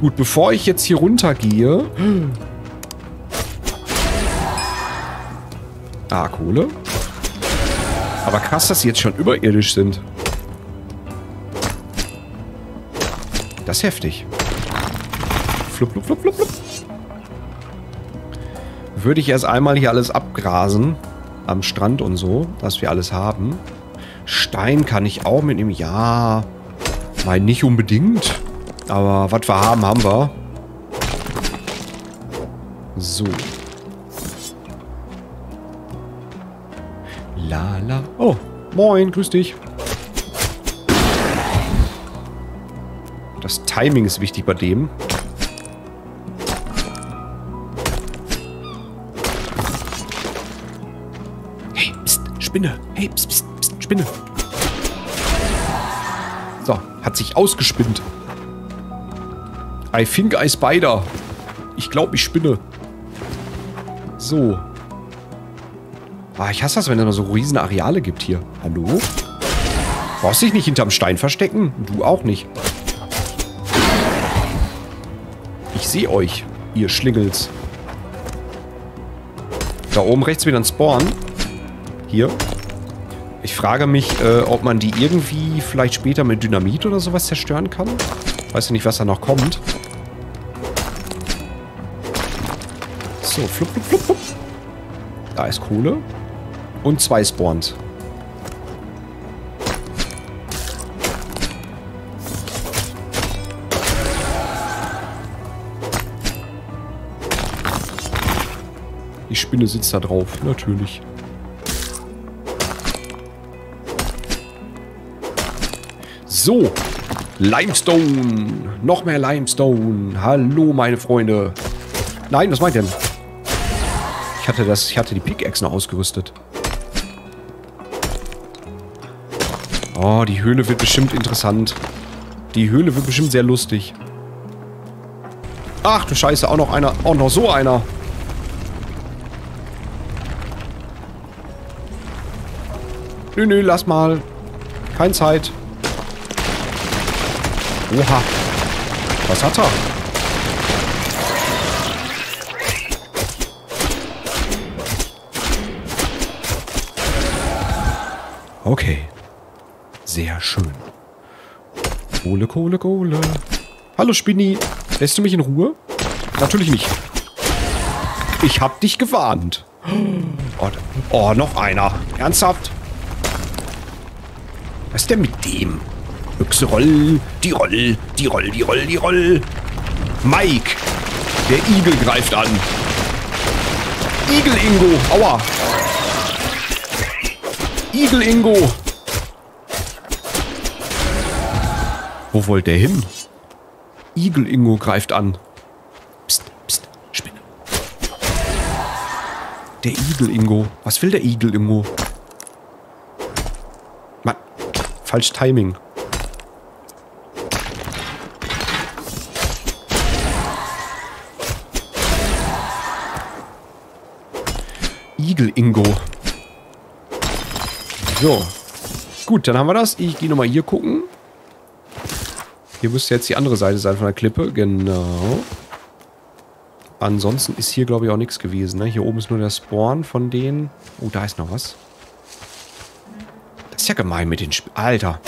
Gut, bevor ich jetzt hier runtergehe... Ah, Kohle. Aber krass, dass sie jetzt schon überirdisch sind. Das ist heftig. Flup, flup, flup, flup, flup. Würde ich erst einmal hier alles abgrasen. Am Strand und so, dass wir alles haben. Stein kann ich auch mitnehmen. Ja, nein, nicht unbedingt. Aber was wir haben, haben wir. So. La Oh, moin, grüß dich. Das Timing ist wichtig bei dem. Hey, pst, Spinne. Hey, pst, pst, pst, Spinne. So, hat sich ausgespinnt. I think I spider. Ich glaube, ich spinne. So. Ah, ich hasse das, wenn es mal so riesen Areale gibt hier. Hallo? Brauchst dich nicht hinterm Stein verstecken? Du auch nicht. Ich sehe euch, ihr Schlingels. Da oben rechts wieder ein Spawn. Hier. Ich frage mich, äh, ob man die irgendwie vielleicht später mit Dynamit oder sowas zerstören kann. Weiß ja nicht, was da noch kommt. So, flup, flup, flup, flup. Da ist Kohle. Und zwei Spawns. Die Spinne sitzt da drauf, natürlich. So, Limestone. Noch mehr Limestone. Hallo, meine Freunde. Nein, was meint denn? Ich hatte das, ich hatte die Pickaxe noch ausgerüstet. Oh, die Höhle wird bestimmt interessant. Die Höhle wird bestimmt sehr lustig. Ach du Scheiße, auch noch einer. Auch noch so einer. Nö, nö, lass mal. Kein Zeit. Oha. Was hat er? Okay. Sehr schön. Kohle, Kohle, Kohle. Hallo, Spinni. Lässt du mich in Ruhe? Natürlich nicht. Ich hab dich gewarnt. Oh, oh noch einer. Ernsthaft? Was ist denn mit dem? Büchse roll, die roll, die roll, die roll, die roll. Mike, der Igel greift an. Igel Ingo, aua. Igel Ingo. Wo wollt der hin? Igel Ingo greift an. Psst, psst, Spinne. Der Igel Ingo. Was will der Igel Ingo? Mann, falsch Timing. Igel Ingo. So. Gut, dann haben wir das. Ich gehe nochmal hier gucken. Hier müsste jetzt die andere Seite sein von der Klippe. Genau. Ansonsten ist hier, glaube ich, auch nichts gewesen. Ne? Hier oben ist nur der Spawn von denen. Oh, da ist noch was. Das ist ja gemein mit den Sp Alter.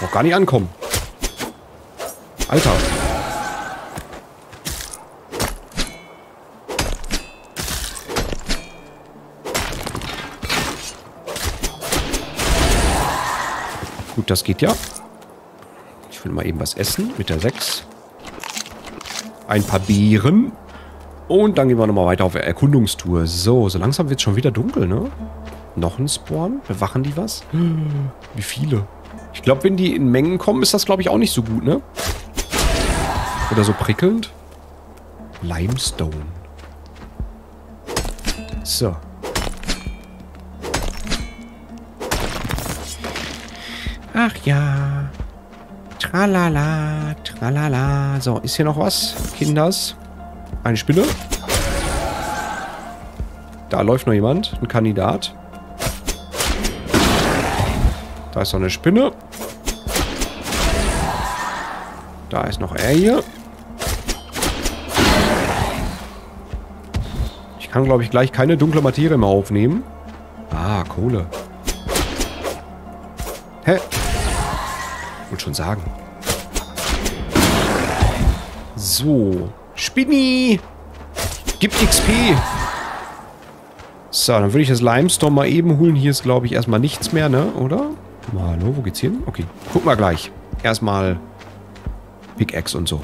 Noch gar nicht ankommen. Alter. Gut, das geht ja. Ich will mal eben was essen mit der 6. Ein paar Beeren. Und dann gehen wir nochmal weiter auf Erkundungstour. So, so langsam wird es schon wieder dunkel, ne? Noch ein Spawn? Bewachen die was? Wie viele? Ich glaube, wenn die in Mengen kommen, ist das, glaube ich, auch nicht so gut, ne? Oder so prickelnd. Limestone. So. Ach ja. Tralala, tralala. So, ist hier noch was, Kinders? Eine Spinne. Da läuft noch jemand, ein Kandidat. Da ist noch eine Spinne. Da ist noch er hier. Ich kann, glaube ich, gleich keine dunkle Materie mehr aufnehmen. Ah, Kohle. Wollte schon sagen. So. Spinni! Gibt XP! So, dann würde ich das Limestone mal eben holen. Hier ist, glaube ich, erstmal nichts mehr, ne? Oder? Mal, hallo, wo geht's hin? Okay, guck mal gleich. Erstmal Pickaxe und so.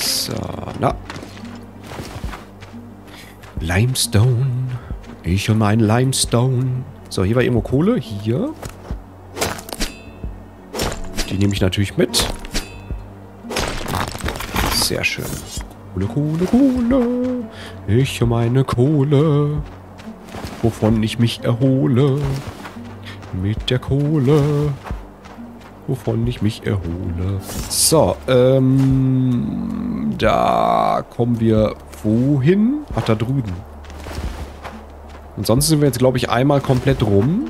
So, na. Limestone. Ich und mein Limestone. So, hier war irgendwo Kohle. Hier. Die nehme ich natürlich mit. Sehr schön. Kohle, Kohle, Kohle. Ich und meine Kohle. Wovon ich mich erhole. Mit der Kohle. Wovon ich mich erhole. So, ähm... Da kommen wir wohin? Ach, da drüben. Ansonsten sind wir jetzt, glaube ich, einmal komplett rum.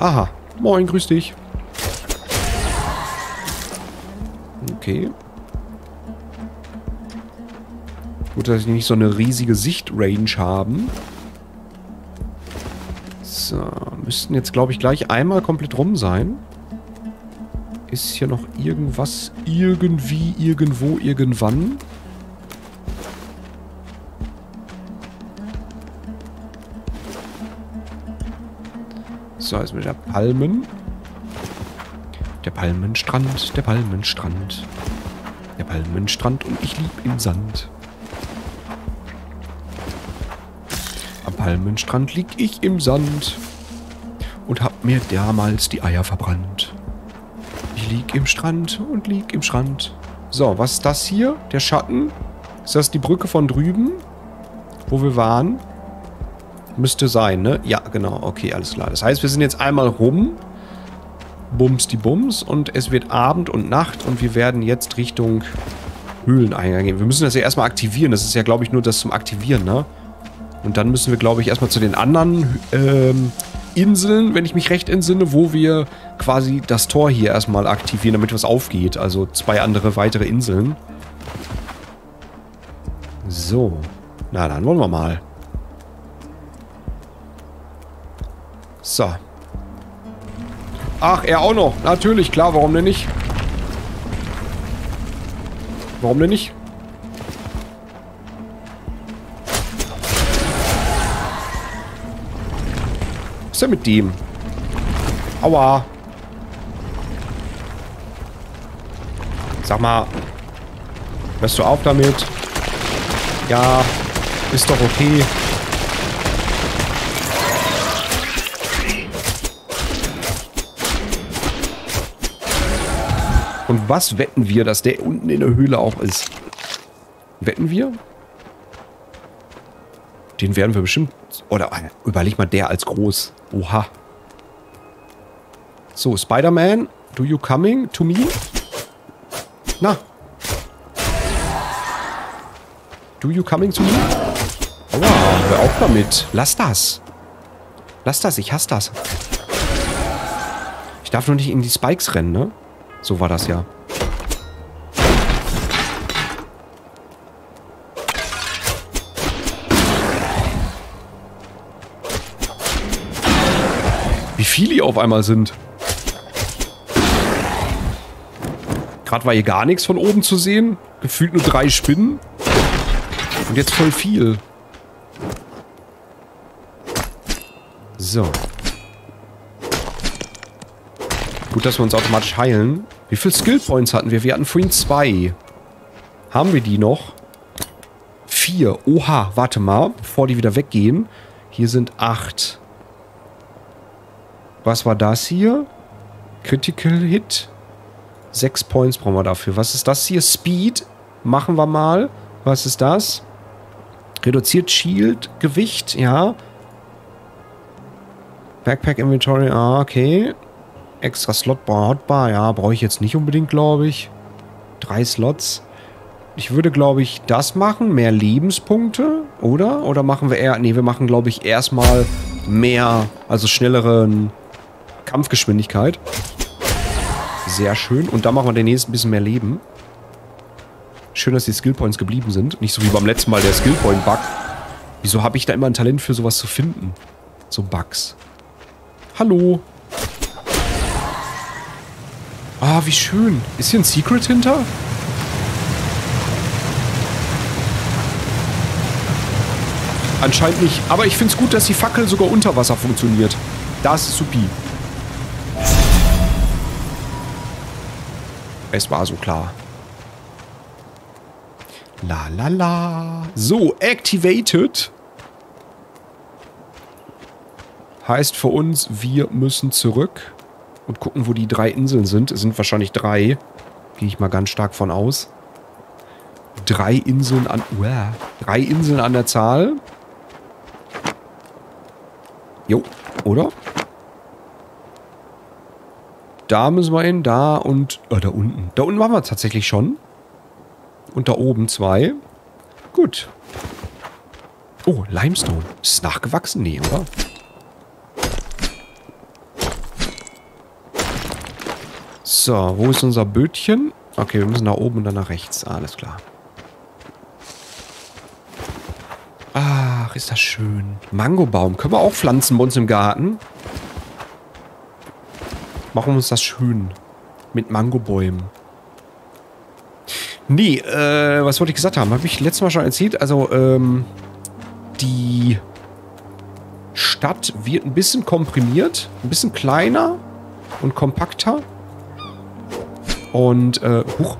Aha. Moin, grüß dich. Okay. Gut, dass die nicht so eine riesige Sichtrange haben. So, müssten jetzt, glaube ich, gleich einmal komplett rum sein. Ist hier noch irgendwas irgendwie, irgendwo, irgendwann? So, jetzt mit der Palmen. Der Palmenstrand, der Palmenstrand. Der Palmenstrand und ich lieb im Sand. Am Palmenstrand lieg ich im Sand und hab mir damals die Eier verbrannt. Ich lieg im Strand und lieg im Strand. So, was ist das hier? Der Schatten? Ist das die Brücke von drüben? Wo wir waren? Müsste sein, ne? Ja, genau. Okay, alles klar. Das heißt, wir sind jetzt einmal rum Bums die Bums und es wird Abend und Nacht und wir werden jetzt Richtung Höhleneingang gehen. Wir müssen das ja erstmal aktivieren. Das ist ja, glaube ich, nur das zum Aktivieren, ne? Und dann müssen wir, glaube ich, erstmal zu den anderen ähm, Inseln, wenn ich mich recht entsinne, wo wir quasi das Tor hier erstmal aktivieren, damit was aufgeht. Also zwei andere weitere Inseln. So. Na, dann wollen wir mal. So. Ach, er auch noch. Natürlich, klar. Warum denn nicht? Warum denn nicht? Was ist denn mit dem? Aua. Sag mal. Hörst du auf damit? Ja. Ist doch okay. Was wetten wir, dass der unten in der Höhle auch ist? Wetten wir? Den werden wir bestimmt... Oder überleg mal, der als groß. Oha. So, Spider-Man, do you coming to me? Na. Do you coming to me? Aua, hör auf damit. Lass das. Lass das, ich hasse das. Ich darf nur nicht in die Spikes rennen, ne? So war das ja. Wie viele hier auf einmal sind. Gerade war hier gar nichts von oben zu sehen. Gefühlt nur drei Spinnen. Und jetzt voll viel. So. Gut, dass wir uns automatisch heilen. Wie viele Skill Points hatten wir? Wir hatten vorhin zwei. Haben wir die noch? Vier. Oha, warte mal, bevor die wieder weggehen. Hier sind acht. Was war das hier? Critical Hit. Sechs Points brauchen wir dafür. Was ist das hier? Speed. Machen wir mal. Was ist das? Reduziert Shield Gewicht, ja. Backpack Inventory, ah, okay. Extra Slotbar, Hotbar, ja, brauche ich jetzt nicht unbedingt, glaube ich. Drei Slots. Ich würde, glaube ich, das machen. Mehr Lebenspunkte, oder? Oder machen wir eher... Nee, wir machen, glaube ich, erstmal mehr, also schnelleren Kampfgeschwindigkeit. Sehr schön. Und da machen wir demnächst ein bisschen mehr Leben. Schön, dass die Skillpoints geblieben sind. Nicht so wie beim letzten Mal der Skillpoint-Bug. Wieso habe ich da immer ein Talent für sowas zu finden? So Bugs. Hallo. Ah, wie schön. Ist hier ein Secret hinter? Anscheinend nicht. Aber ich finde es gut, dass die Fackel sogar unter Wasser funktioniert. Das ist supi. Es war so klar. La la la. So, activated. Heißt für uns, wir müssen zurück und gucken, wo die drei Inseln sind. Es sind wahrscheinlich drei. Gehe ich mal ganz stark von aus. Drei Inseln an... Uah, drei Inseln an der Zahl. Jo, oder? Da müssen wir hin, da und... Oh, da unten. Da unten waren wir tatsächlich schon. Und da oben zwei. Gut. Oh, Limestone. Ist nachgewachsen? Nee, oder? So, wo ist unser Bötchen? Okay, wir müssen nach oben und dann nach rechts. Alles klar. Ach, ist das schön. Mangobaum. Können wir auch pflanzen bei uns im Garten? Machen wir uns das schön. Mit Mangobäumen. Nee, äh, was wollte ich gesagt haben? Habe ich letztes Mal schon erzählt? Also, ähm, die Stadt wird ein bisschen komprimiert, ein bisschen kleiner und kompakter. Und, äh, huch.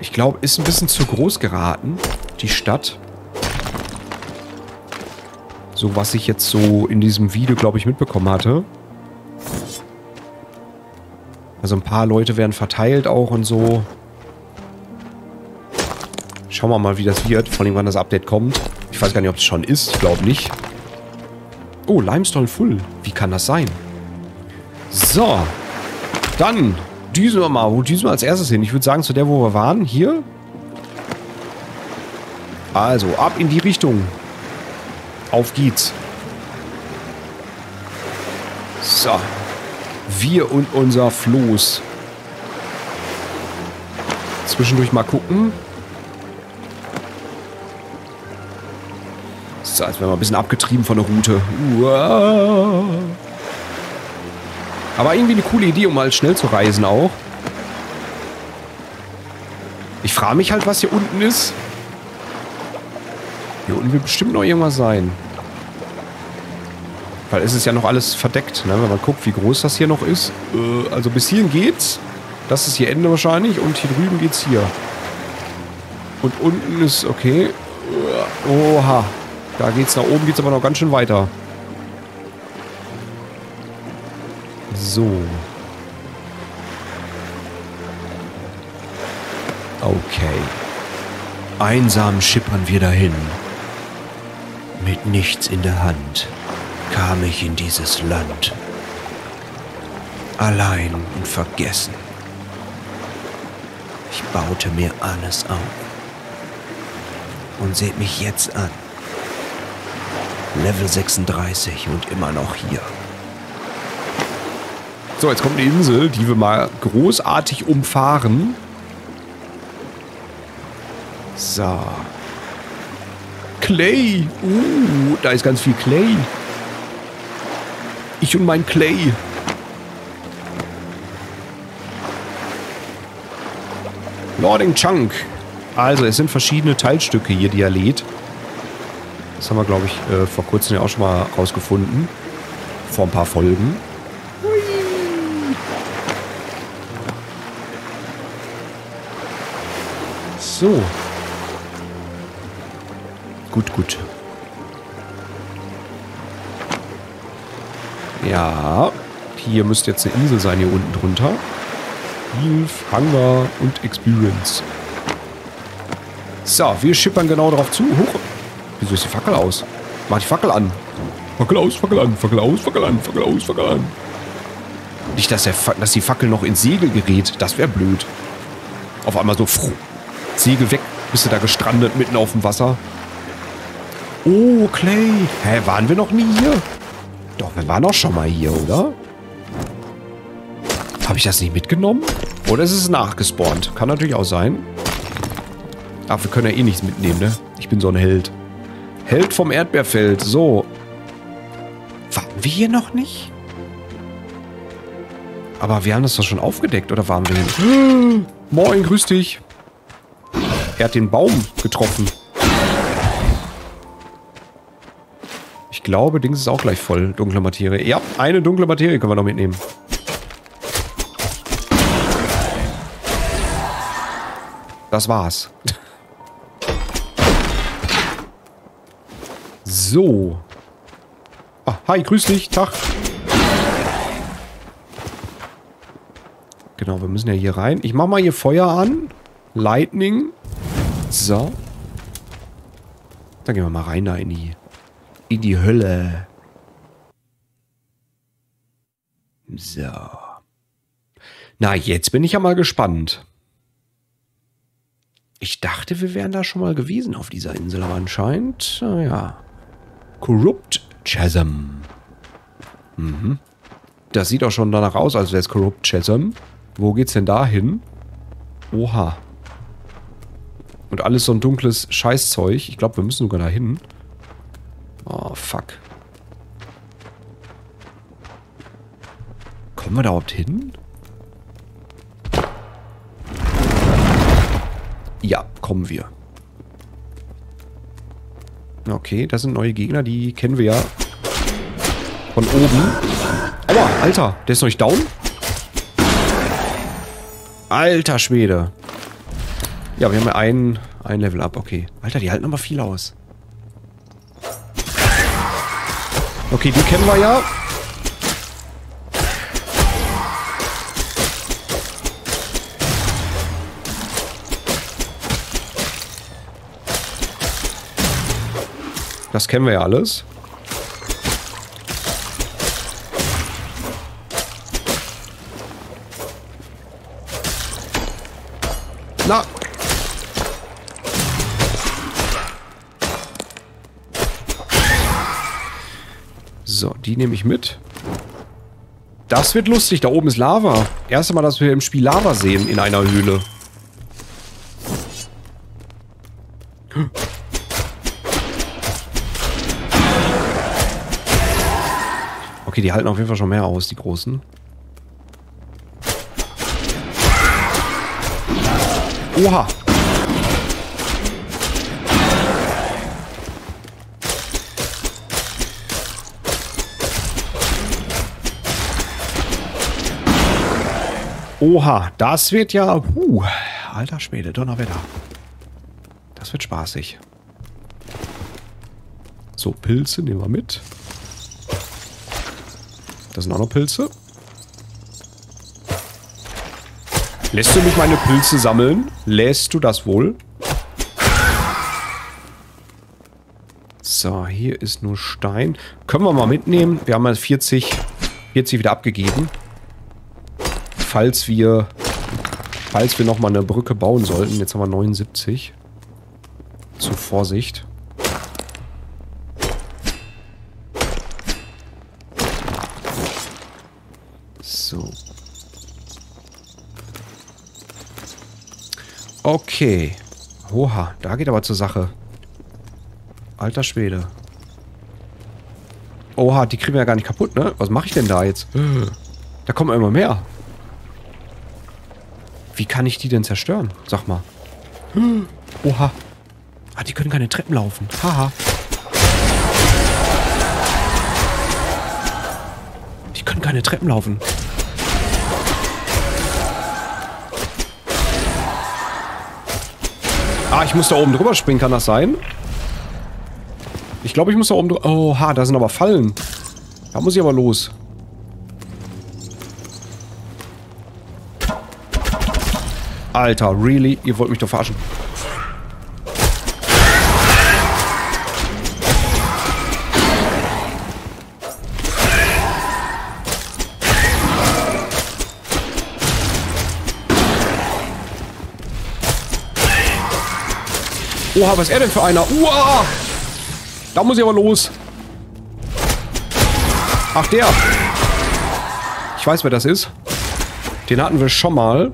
Ich glaube, ist ein bisschen zu groß geraten, die Stadt. So, was ich jetzt so in diesem Video, glaube ich, mitbekommen hatte. Also ein paar Leute werden verteilt auch und so. Schauen wir mal, wie das wird. Vor allem, wann das Update kommt. Ich weiß gar nicht, ob es schon ist. Ich glaube nicht. Oh, Limestone Full. Wie kann das sein? So. Dann düsen wir mal. Wo düsen wir als erstes hin? Ich würde sagen, zu der, wo wir waren. Hier. Also, ab in die Richtung. Auf geht's. So. Wir und unser Floß. Zwischendurch mal gucken. So, als wären wir ein bisschen abgetrieben von der Route. Uah. Aber irgendwie eine coole Idee, um mal schnell zu reisen auch. Ich frage mich halt, was hier unten ist. Hier unten wird bestimmt noch irgendwas sein. Weil es ist ja noch alles verdeckt, ne? wenn man guckt, wie groß das hier noch ist. Äh, also bis hierhin geht's. Das ist hier Ende wahrscheinlich und hier drüben geht's hier. Und unten ist, okay. Oha. Da geht's nach oben, geht's aber noch ganz schön weiter. So. Okay. Einsam schippern wir dahin. Mit nichts in der Hand kam ich in dieses Land. Allein und vergessen. Ich baute mir alles auf. Und seht mich jetzt an. Level 36 und immer noch hier. So, jetzt kommt eine Insel, die wir mal großartig umfahren. So. Clay. Uh, da ist ganz viel Clay. Ich und mein Clay. Lording Chunk. Also, es sind verschiedene Teilstücke hier, die er lädt. Das haben wir, glaube ich, äh, vor kurzem ja auch schon mal rausgefunden. Vor ein paar Folgen. So. Gut, gut. Ja. Hier müsste jetzt eine Insel sein, hier unten drunter. Hilf, Hunger und Experience. So, wir schippern genau darauf zu. Hoch. Wieso ist die Fackel aus? Mach die Fackel an. Fackel aus, Fackel an, Fackel aus, Fackel an, Fackel aus, Fackel an. Nicht, dass, der, dass die Fackel noch ins Segel gerät. Das wäre blöd. Auf einmal so, pfuh, Segel weg, bist du da gestrandet mitten auf dem Wasser. Oh, Clay. Hä, waren wir noch nie hier? Doch, wir waren auch schon mal hier, oder? Habe ich das nicht mitgenommen? Oder ist es nachgespawnt? Kann natürlich auch sein. Ach, wir können ja eh nichts mitnehmen, ne? Ich bin so ein Held. Held vom Erdbeerfeld. So. Waren wir hier noch nicht? Aber wir haben das doch schon aufgedeckt, oder waren wir hin? Moin, grüß dich. Er hat den Baum getroffen. Ich glaube, Dings ist auch gleich voll. Dunkle Materie. Ja, eine dunkle Materie können wir noch mitnehmen. Das war's. So. Ah, hi, grüß dich. Tag. Genau, wir müssen ja hier rein. Ich mach mal hier Feuer an. Lightning. So. Dann gehen wir mal rein da in die, in die Hölle. So. Na, jetzt bin ich ja mal gespannt. Ich dachte, wir wären da schon mal gewesen auf dieser Insel, aber anscheinend, naja. Corrupt Chasm. Mhm. Das sieht auch schon danach aus, als wäre es Corrupt Chasm. Wo geht's denn da hin? Oha. Und alles so ein dunkles Scheißzeug. Ich glaube, wir müssen sogar da hin. Oh, fuck. Kommen wir da überhaupt hin? Ja, kommen wir. Okay, das sind neue Gegner, die kennen wir ja von oben. Aua, Alter, der ist noch nicht down? Alter Schwede. Ja, wir haben ja ein, ein Level up, okay. Alter, die halten aber viel aus. Okay, die kennen wir ja. Das kennen wir ja alles. Na. So, die nehme ich mit. Das wird lustig. Da oben ist Lava. Erste Mal, dass wir im Spiel Lava sehen in einer Höhle. Okay, die halten auf jeden Fall schon mehr aus, die großen. Oha. Oha, das wird ja... Uh, alter Schwede, Donnerwetter. Das wird spaßig. So, Pilze nehmen wir mit. Das sind auch noch Pilze. Lässt du mich meine Pilze sammeln? Lässt du das wohl? So, hier ist nur Stein. Können wir mal mitnehmen. Wir haben mal 40, 40 wieder abgegeben. Falls wir, falls wir nochmal eine Brücke bauen sollten. Jetzt haben wir 79. Zur Vorsicht. Okay. Oha, da geht aber zur Sache. Alter Schwede. Oha, die kriegen wir ja gar nicht kaputt, ne? Was mache ich denn da jetzt? Da kommen immer mehr. Wie kann ich die denn zerstören? Sag mal. Oha. Ah, die können keine Treppen laufen. Haha. Die können keine Treppen laufen. Ah, ich muss da oben drüber springen, kann das sein? Ich glaube, ich muss da oben drüber... Oha, da sind aber Fallen. Da muss ich aber los. Alter, really? Ihr wollt mich doch verarschen. Oha, was ist er denn für einer? Uah! Da muss ich aber los. Ach, der. Ich weiß, wer das ist. Den hatten wir schon mal.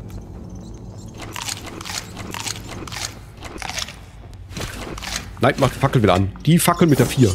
Nein, macht die Fackel wieder an. Die Fackel mit der 4.